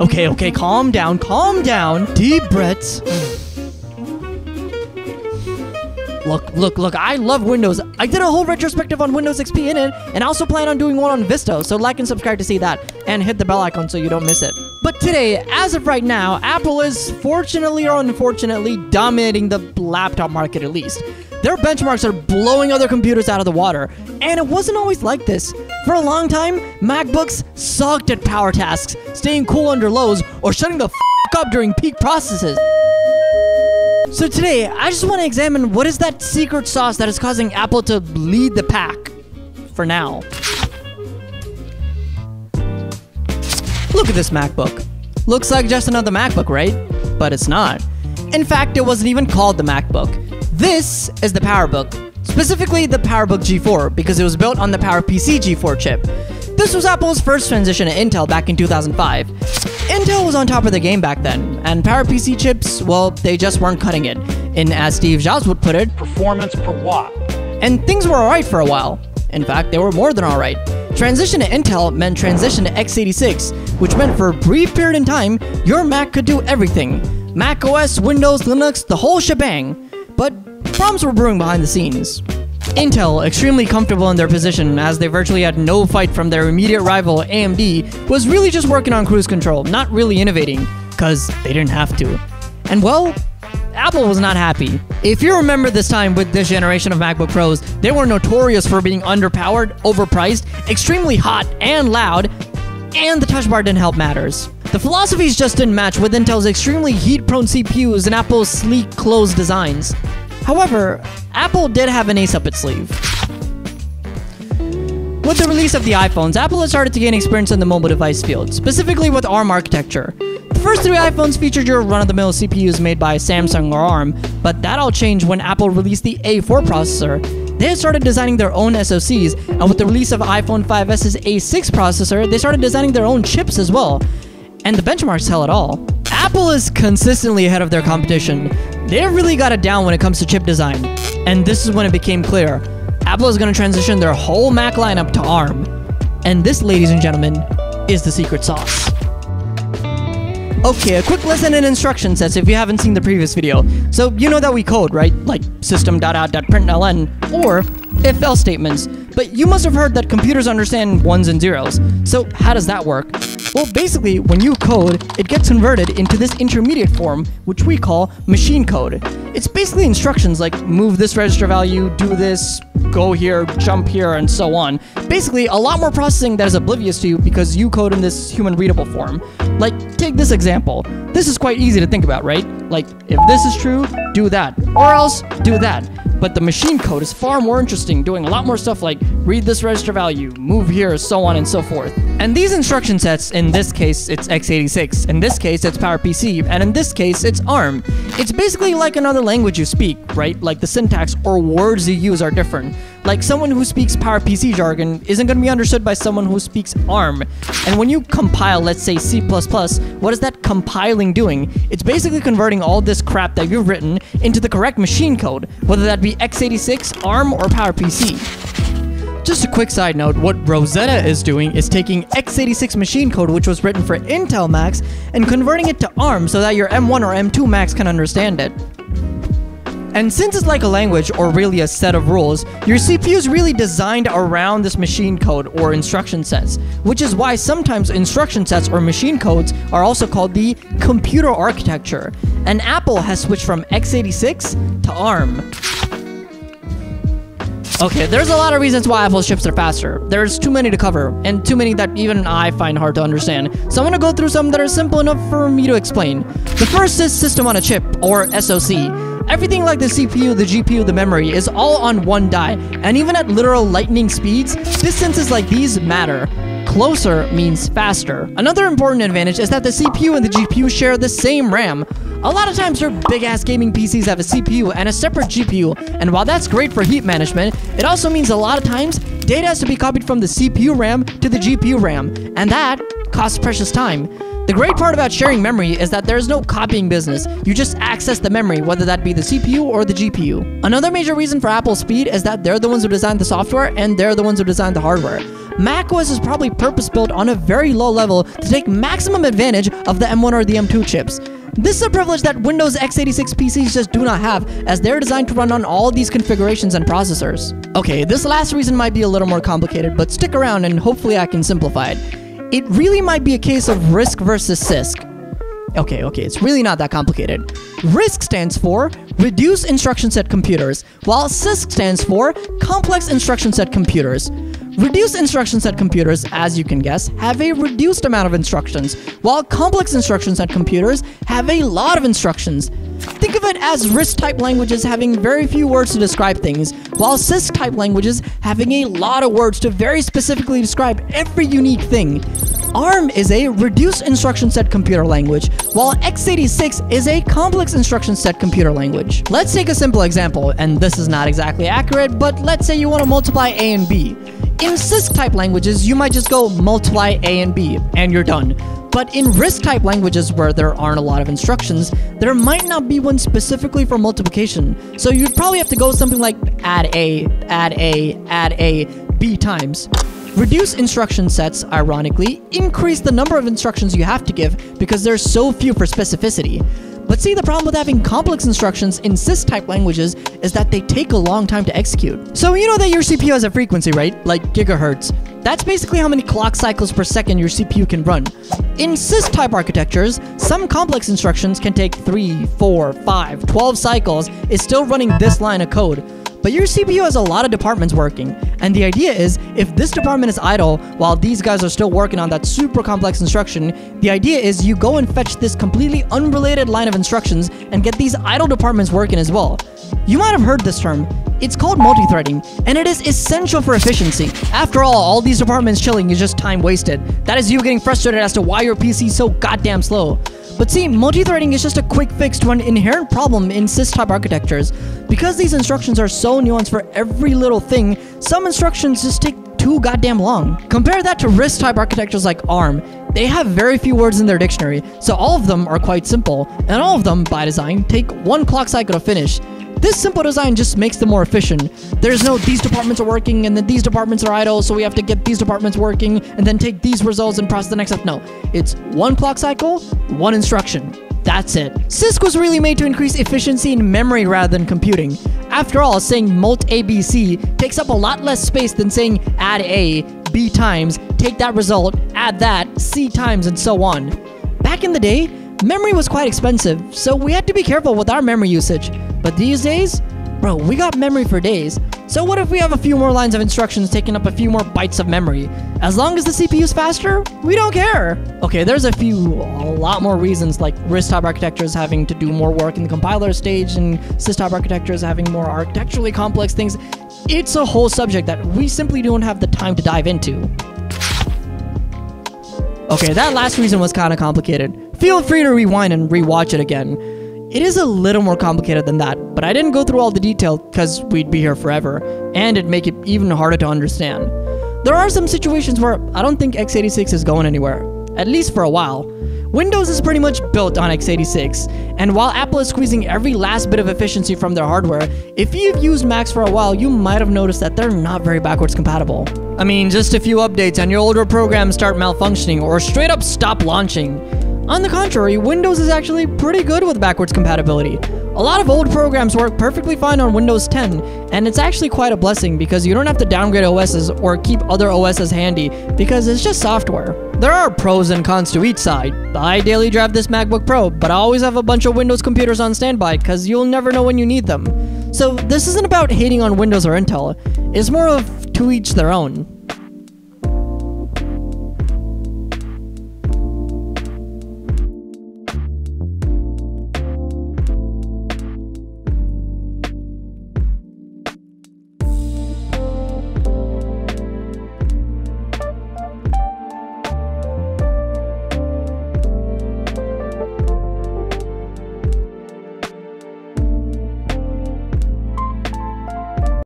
Okay, okay, calm down, calm down. Deep breaths. Look, look, look, I love Windows. I did a whole retrospective on Windows XP in it, and I also plan on doing one on Vista, so like and subscribe to see that, and hit the bell icon so you don't miss it. But today, as of right now, Apple is fortunately or unfortunately dominating the laptop market at least. Their benchmarks are blowing other computers out of the water, and it wasn't always like this. For a long time, MacBooks sucked at power tasks, staying cool under lows, or shutting the f up during peak processes. So today, I just want to examine what is that secret sauce that is causing Apple to lead the pack. For now. Look at this MacBook. Looks like just another MacBook, right? But it's not. In fact, it wasn't even called the MacBook. This is the PowerBook, specifically the PowerBook G4 because it was built on the PowerPC G4 chip. This was Apple's first transition to Intel back in 2005. Intel was on top of the game back then, and PowerPC chips, well, they just weren't cutting it. And as Steve Jobs would put it, performance per watt. And things were alright for a while. In fact, they were more than alright. Transition to Intel meant transition to x86, which meant for a brief period in time, your Mac could do everything. Mac OS, Windows, Linux, the whole shebang. But problems were brewing behind the scenes. Intel, extremely comfortable in their position as they virtually had no fight from their immediate rival AMD, was really just working on cruise control, not really innovating, because they didn't have to. And well, Apple was not happy. If you remember this time with this generation of MacBook Pros, they were notorious for being underpowered, overpriced, extremely hot and loud, and the touch bar didn't help matters. The philosophies just didn't match with Intel's extremely heat-prone CPUs and Apple's sleek, closed designs. However, Apple did have an ace up its sleeve. With the release of the iPhones, Apple has started to gain experience in the mobile device field, specifically with ARM architecture. The first three iPhones featured your run-of-the-mill CPUs made by Samsung or ARM, but that all changed when Apple released the A4 processor. They started designing their own SoCs, and with the release of iPhone 5s's A6 processor, they started designing their own chips as well. And the benchmarks tell it all. Apple is consistently ahead of their competition. They really got it down when it comes to chip design. And this is when it became clear. Apple is going to transition their whole Mac lineup to ARM. And this, ladies and gentlemen, is the secret sauce. Okay, a quick lesson in instruction sets if you haven't seen the previous video. So you know that we code, right? Like system.out.println or if-else statements. But you must have heard that computers understand ones and zeros. So how does that work? Well, basically, when you code, it gets converted into this intermediate form, which we call machine code. It's basically instructions like move this register value, do this, go here, jump here, and so on. Basically, a lot more processing that is oblivious to you because you code in this human readable form. Like, take this example. This is quite easy to think about, right? Like, if this is true, do that. Or else, do that but the machine code is far more interesting, doing a lot more stuff like read this register value, move here, so on and so forth. And these instruction sets, in this case, it's x86, in this case, it's PowerPC, and in this case, it's ARM. It's basically like another language you speak, right? Like the syntax or words you use are different. Like someone who speaks PowerPC jargon isn't going to be understood by someone who speaks ARM. And when you compile, let's say C++, what is that compiling doing? It's basically converting all this crap that you've written into the correct machine code, whether that be x86, ARM, or PowerPC. Just a quick side note, what Rosetta is doing is taking x86 machine code which was written for Intel Macs and converting it to ARM so that your M1 or M2 Macs can understand it. And since it's like a language, or really a set of rules, your CPU is really designed around this machine code or instruction sets, which is why sometimes instruction sets or machine codes are also called the computer architecture. And Apple has switched from x86 to ARM. Okay, there's a lot of reasons why Apple's chips are faster. There's too many to cover, and too many that even I find hard to understand. So I'm gonna go through some that are simple enough for me to explain. The first is System on a Chip, or SoC. Everything like the CPU, the GPU, the memory is all on one die, and even at literal lightning speeds, distances like these matter. Closer means faster. Another important advantage is that the CPU and the GPU share the same RAM. A lot of times your big-ass gaming PCs have a CPU and a separate GPU, and while that's great for heat management, it also means a lot of times data has to be copied from the CPU RAM to the GPU RAM, and that costs precious time. The great part about sharing memory is that there is no copying business. You just access the memory, whether that be the CPU or the GPU. Another major reason for Apple's speed is that they're the ones who designed the software and they're the ones who designed the hardware. macOS is probably purpose built on a very low level to take maximum advantage of the M1 or the M2 chips. This is a privilege that Windows x86 PCs just do not have, as they're designed to run on all these configurations and processors. Okay, this last reason might be a little more complicated, but stick around and hopefully I can simplify it. It really might be a case of RISC versus CISC. Okay, okay, it's really not that complicated. RISC stands for Reduced Instruction Set Computers, while CISC stands for Complex Instruction Set Computers. Reduced instruction set computers, as you can guess, have a reduced amount of instructions, while complex instruction set computers have a lot of instructions. Think of it as RISC type languages having very few words to describe things, while CISC type languages having a lot of words to very specifically describe every unique thing. ARM is a reduced instruction set computer language, while x86 is a complex instruction set computer language. Let's take a simple example, and this is not exactly accurate, but let's say you want to multiply A and B. In CISC type languages, you might just go multiply A and B, and you're done. But in RISC type languages where there aren't a lot of instructions, there might not be one specifically for multiplication. So you'd probably have to go something like add A, add A, add A, B times. Reduce instruction sets, ironically, increase the number of instructions you have to give because there's so few for specificity. But see, the problem with having complex instructions in CISC-type languages is that they take a long time to execute. So you know that your CPU has a frequency, right? Like gigahertz. That's basically how many clock cycles per second your CPU can run. In CISC-type architectures, some complex instructions can take 3, 4, 5, 12 cycles is still running this line of code. But your CPU has a lot of departments working, and the idea is if this department is idle while these guys are still working on that super complex instruction, the idea is you go and fetch this completely unrelated line of instructions and get these idle departments working as well. You might have heard this term. It's called multi-threading, and it is essential for efficiency. After all, all these departments chilling is just time wasted. That is you getting frustrated as to why your PC is so goddamn slow. But see, multi-threading is just a quick fix to an inherent problem in CISC-type architectures. Because these instructions are so nuanced for every little thing, some instructions just take too goddamn long. Compare that to RISC-type architectures like ARM. They have very few words in their dictionary, so all of them are quite simple, and all of them, by design, take one clock cycle to finish. This simple design just makes them more efficient. There's no these departments are working and then these departments are idle, so we have to get these departments working and then take these results and process the next step. No, it's one clock cycle, one instruction. That's it. CISC was really made to increase efficiency in memory rather than computing. After all, saying mult ABC takes up a lot less space than saying add A, B times, take that result, add that, C times, and so on. Back in the day, memory was quite expensive, so we had to be careful with our memory usage. But these days, bro, we got memory for days. So what if we have a few more lines of instructions taking up a few more bytes of memory? As long as the CPU is faster, we don't care. Okay, there's a few, a lot more reasons like RISC-type architectures having to do more work in the compiler stage and CISC-type architectures having more architecturally complex things. It's a whole subject that we simply don't have the time to dive into. Okay, that last reason was kind of complicated. Feel free to rewind and rewatch it again. It is a little more complicated than that, but I didn't go through all the detail because we'd be here forever, and it'd make it even harder to understand. There are some situations where I don't think x86 is going anywhere, at least for a while. Windows is pretty much built on x86, and while Apple is squeezing every last bit of efficiency from their hardware, if you've used Macs for a while, you might have noticed that they're not very backwards compatible. I mean, just a few updates and your older programs start malfunctioning or straight up stop launching. On the contrary, Windows is actually pretty good with backwards compatibility. A lot of old programs work perfectly fine on Windows 10, and it's actually quite a blessing because you don't have to downgrade OSs or keep other OSs handy because it's just software. There are pros and cons to each side. I daily drive this MacBook Pro, but I always have a bunch of Windows computers on standby because you'll never know when you need them. So this isn't about hating on Windows or Intel, it's more of to each their own.